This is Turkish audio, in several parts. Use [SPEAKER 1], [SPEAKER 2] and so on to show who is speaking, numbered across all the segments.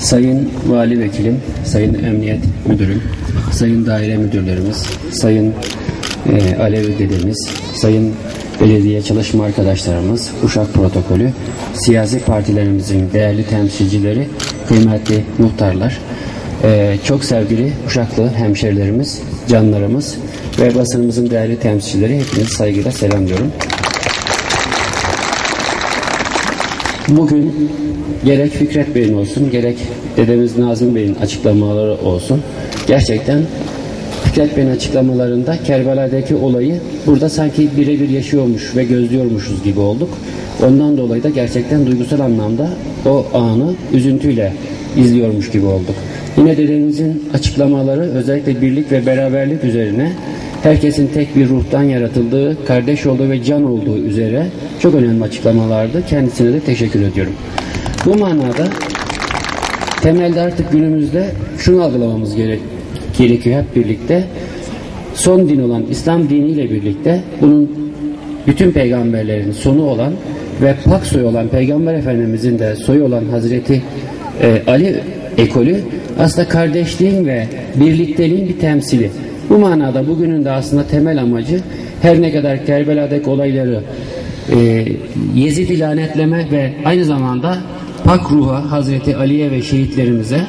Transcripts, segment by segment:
[SPEAKER 1] Sayın Vali Vekilim, Sayın Emniyet Müdürüm, Sayın Daire Müdürlerimiz, Sayın e, Alevi dedemiz, Sayın Belediye çalışma arkadaşlarımız, Uşak Protokolü, siyasi partilerimizin değerli temsilcileri, kıymetli muhtarlar, e, çok sevgili Uşaklı hemşerilerimiz, canlarımız ve basınımızın değerli temsilcileri hepinizi saygıyla selamlıyorum. Bugün gerek Fikret Bey'in olsun, gerek dedemiz Nazım Bey'in açıklamaları olsun. Gerçekten Fikret Bey'in açıklamalarında Kerbela'daki olayı burada sanki birebir yaşıyormuş ve gözlüyormuşuz gibi olduk. Ondan dolayı da gerçekten duygusal anlamda o anı üzüntüyle izliyormuş gibi olduk. Yine dedemizin açıklamaları özellikle birlik ve beraberlik üzerine herkesin tek bir ruhtan yaratıldığı, kardeş olduğu ve can olduğu üzere çok önemli açıklamalardı. Kendisine de teşekkür ediyorum. Bu manada temelde artık günümüzde şunu algılamamız gerek, gerekiyor hep birlikte. Son din olan İslam diniyle birlikte bunun bütün peygamberlerin sonu olan ve pak soyu olan Peygamber Efendimizin de soyu olan Hazreti e, Ali ekolü aslında kardeşliğin ve birlikteliğin bir temsili. Bu manada bugünün de aslında temel amacı her ne kadar Kerbela'daki olayları e, Yezid'i lanetleme ve aynı zamanda pak ruha Hazreti Ali'ye ve şehitlerimize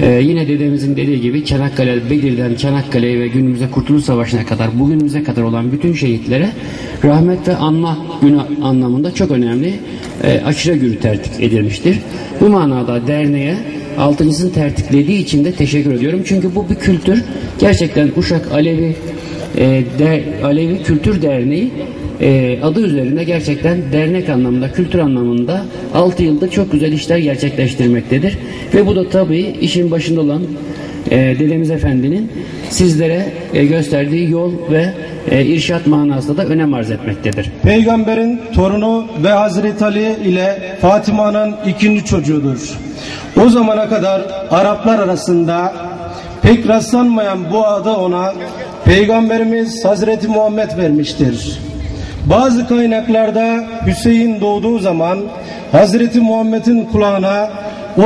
[SPEAKER 1] ee, yine dedemizin dediği gibi Çanakkale, Bedir'den Çanakkale'ye ve günümüze Kurtuluş Savaşı'na kadar bugünümüze kadar olan bütün şehitlere rahmet ve anma günü anlamında çok önemli e, aşırı gürü tertip edilmiştir. Bu manada derneğe altıncısını tertiplediği için de teşekkür ediyorum. Çünkü bu bir kültür. Gerçekten Uşak Alevi e, de, Alevi Kültür Derneği e, adı üzerinde gerçekten dernek anlamında, kültür anlamında 6 yılda çok güzel işler gerçekleştirmektedir. Ve bu da tabii işin başında olan e, Dedemiz Efendi'nin sizlere e, gösterdiği yol ve e, irşat manasında da önem arz etmektedir.
[SPEAKER 2] Peygamberin torunu ve Hazreti Ali ile Fatıma'nın ikinci çocuğudur. O zamana kadar Araplar arasında pek rastlanmayan bu adı ona Peygamberimiz Hazreti Muhammed vermiştir. Bazı kaynaklarda Hüseyin doğduğu zaman Hazreti Muhammed'in kulağına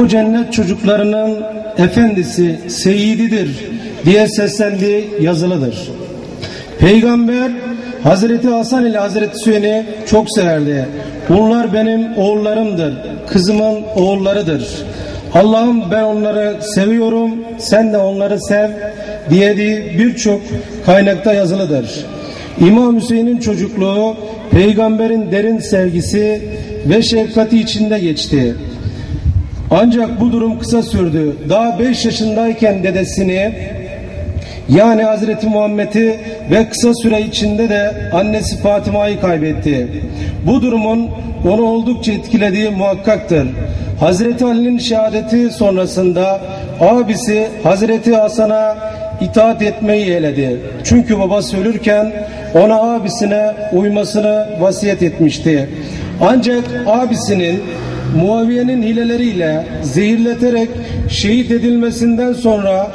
[SPEAKER 2] o cennet çocuklarının efendisi, seyididir diye seslendiği yazılıdır. Peygamber Hazreti Hasan ile Hazreti Hüseyin'i çok severdi. Bunlar benim oğullarımdır, kızımın oğullarıdır. Allah'ım ben onları seviyorum, sen de onları sev diye birçok kaynakta yazılıdır. İmam Hüseyin'in çocukluğu peygamberin derin sevgisi ve şefkati içinde geçti. Ancak bu durum kısa sürdü. Daha 5 yaşındayken dedesini yani Hazreti Muhammed'i ve kısa süre içinde de annesi Fatıma'yı kaybetti. Bu durumun onu oldukça etkilediği muhakkaktır. Hazreti Ali'nin şehadeti sonrasında abisi Hazreti Hasan'a itaat etmeyi yeğledi. Çünkü babası ölürken ona abisine uymasını vasiyet etmişti. Ancak abisinin Muaviye'nin hileleriyle zehirleterek şehit edilmesinden sonra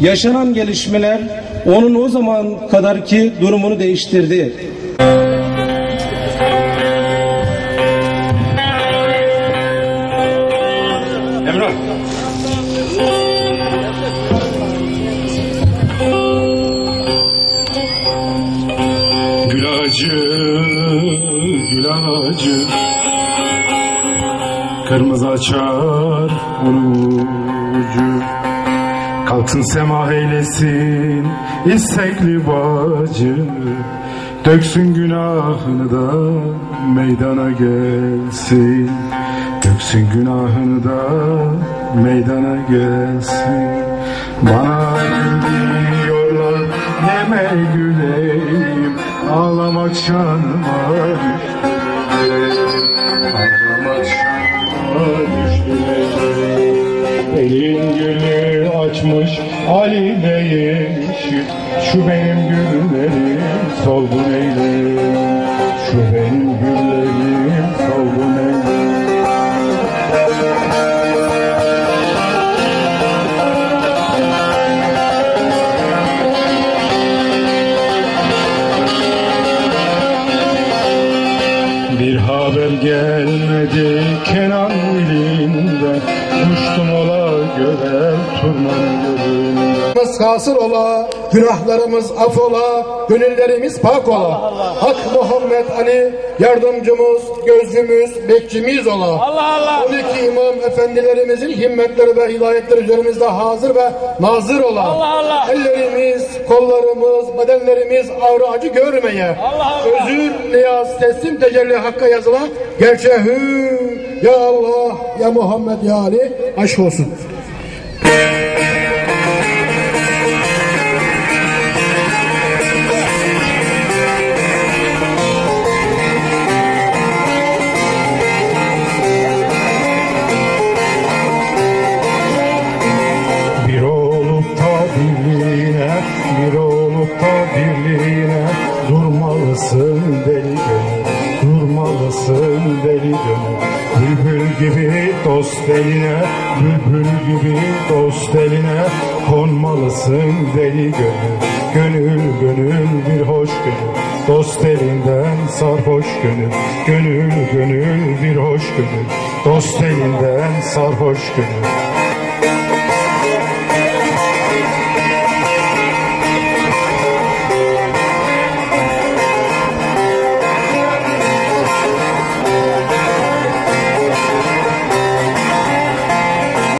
[SPEAKER 2] yaşanan gelişmeler onun o zaman kadarki durumunu değiştirdi.
[SPEAKER 3] Emrah. Gül ağacı Kırmızı açar orucu Kalksın sema eylesin istekli bacı. Döksün günahını da meydana gelsin. Döksün günahını da meydana gelsin. Bana diyorlar deme güleyim Ağlamak şanıma Ağlamak şanıma açmış Ali Bey'in Şu benim güllerim solgun eyle Şu benim güllerim solgun eyle Bir haber gelmedi Kenan eyledim
[SPEAKER 4] Günahlarımız hasıl ola, günahlarımız af ola, gönüllerimiz pak ola. Hak Muhammed Ali yardımcımız, gözcümüz, bekçimiz ola. Allah Allah. 12 imam efendilerimizin himmetleri ve hidayetleri üzerimizde hazır ve nazır ola. Allah Allah. Ellerimiz, kollarımız, bedenlerimiz ağrı acı görmeye. Allah Allah. Özür, niyaz, teslim, tecelli hakka yazıla. Gerçeği ya Allah, ya Muhammed, ya Ali aşk olsun.
[SPEAKER 3] Yeah. Dost eline, bülbül gibi dost eline. Konmalısın deli gönül, gönül gönül bir hoş gönül. Dost elinden sarhoş gönül, gönül gönül bir hoş gönül. Dost elinden sarhoş gönül